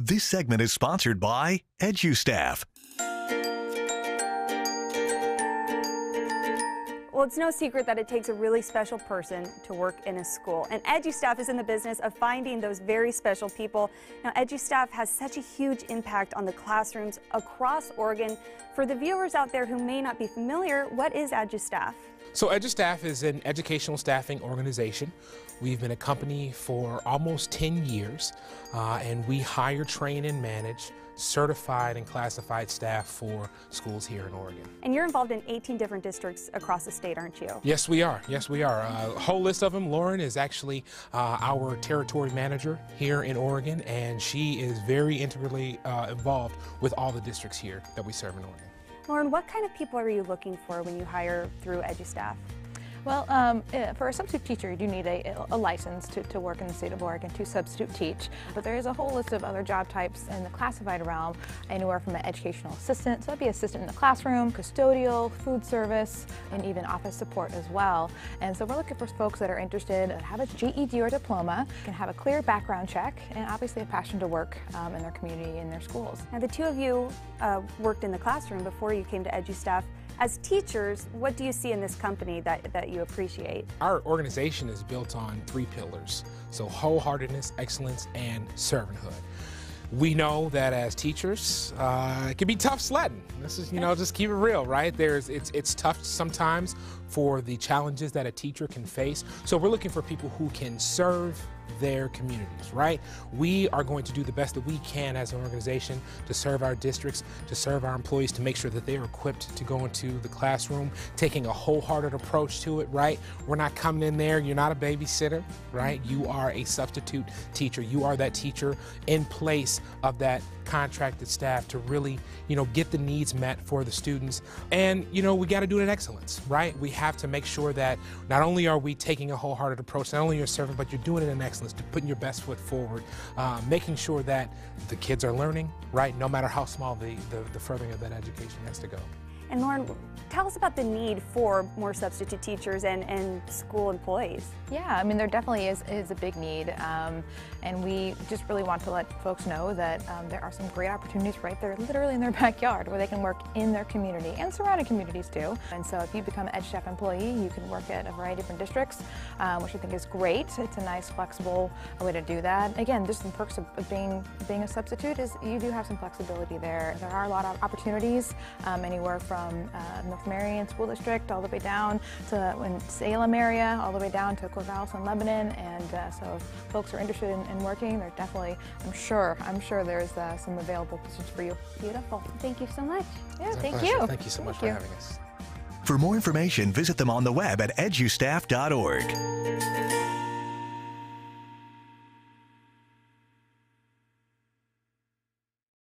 This segment is sponsored by EduStaff. Well, it's no secret that it takes a really special person to work in a school, and EduStaff is in the business of finding those very special people. Now, EduStaff has such a huge impact on the classrooms across Oregon. For the viewers out there who may not be familiar, what is EduStaff? So EduStaff is an educational staffing organization. We've been a company for almost 10 years, uh, and we hire, train, and manage certified and classified staff for schools here in Oregon. And you're involved in 18 different districts across the state, aren't you? Yes, we are. Yes, we are. Uh, a whole list of them. Lauren is actually uh, our territory manager here in Oregon, and she is very integrally uh, involved with all the districts here that we serve in Oregon. Lauren, what kind of people are you looking for when you hire through EduStaff? Well, um, eh, for a substitute teacher, you do need a, a, license to, to work in the state of Oregon to substitute teach. But there is a whole list of other job types in the classified realm, anywhere from an educational assistant, so that'd be assistant in the classroom, custodial, food service, and even office support as well. And so we're looking for folks that are interested, that have a GED or diploma, can have a clear background check, and obviously a passion to work um, in their community and their schools. Now, the two of you uh, worked in the classroom before you came to EduStaff. As teachers, what do you see in this company that, that you appreciate? Our organization is built on three pillars. So wholeheartedness, excellence, and servanthood. We know that as teachers, uh, it can be tough sledding. This is, you know, just keep it real, right? There's, it's, it's tough sometimes for the challenges that a teacher can face. So we're looking for people who can serve their communities, right? We are going to do the best that we can as an organization to serve our districts, to serve our employees, to make sure that they are equipped to go into the classroom, taking a wholehearted approach to it, right? We're not coming in there, you're not a babysitter, right? You are a substitute teacher. You are that teacher in place of that contracted staff to really, you know, get the needs met for the students. And, you know, we got to do it in excellence, right? We have to make sure that not only are we taking a wholehearted approach, not only you're serving, but you're doing it in excellence, to putting your best foot forward, uh, making sure that the kids are learning, right? No matter how small the, the, the furthering of that education has to go. And Lauren, tell us about the need for more substitute teachers and, and school employees. Yeah, I mean, there definitely is, is a big need. Um, and we just really want to let folks know that um, there are some great opportunities right there, literally in their backyard, where they can work in their community and surrounding communities too. And so if you become an EduStaff employee, you can work at a variety of different districts, um, which I think is great. It's a nice, flexible way to do that. Again, just some perks of, of being, being a substitute is you do have some flexibility there. There are a lot of opportunities, um, anywhere from from uh, North Marion School District all the way down to in Salem area, all the way down to Corvallis and Lebanon. And uh, so if folks are interested in, in, working, they're definitely, I'm sure, I'm sure there's uh, some available positions for you. Beautiful. Thank you so much. Yeah, thank you. Thank you so much thank for you. having us. For more information, visit them on the web at edustaff.org.